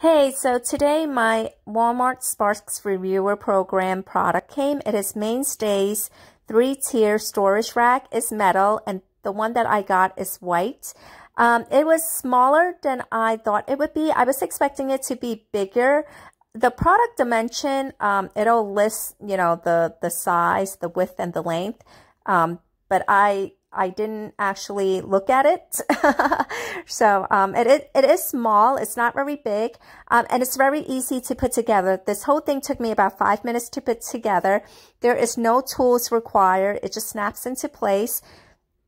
Hey, so today my Walmart Sparks Reviewer Program product came. It is Mainstays three-tier storage rack. It's metal and the one that I got is white. Um, it was smaller than I thought it would be. I was expecting it to be bigger. The product dimension, um, it'll list, you know, the, the size, the width, and the length. Um, but I I didn't actually look at it. so um, it, it, it is small. It's not very big. Um, and it's very easy to put together. This whole thing took me about five minutes to put together. There is no tools required. It just snaps into place.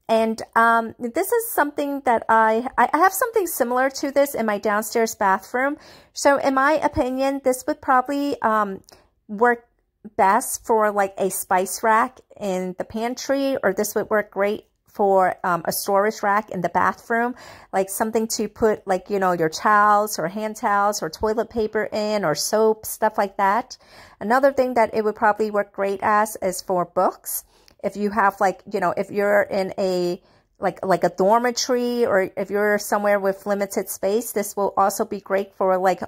And um, this is something that I, I have something similar to this in my downstairs bathroom. So in my opinion, this would probably um, work best for like a spice rack in the pantry or this would work great for um, a storage rack in the bathroom, like something to put like, you know, your towels or hand towels or toilet paper in or soap, stuff like that. Another thing that it would probably work great as is for books. If you have like, you know, if you're in a like like a dormitory or if you're somewhere with limited space, this will also be great for like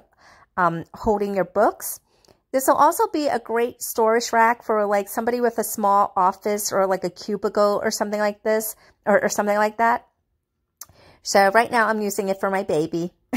um, holding your books. This will also be a great storage rack for like somebody with a small office or like a cubicle or something like this or, or something like that. So right now I'm using it for my baby.